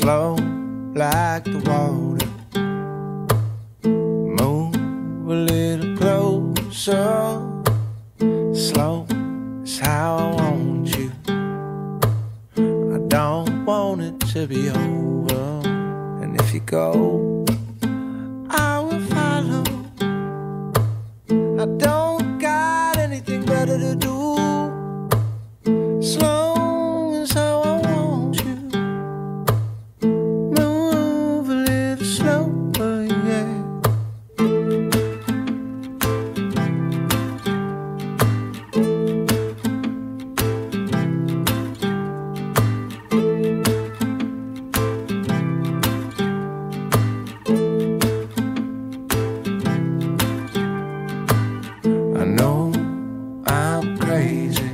slow like the water. Move a little closer. Slow is how I want you. I don't want it to be over. And if you go, crazy.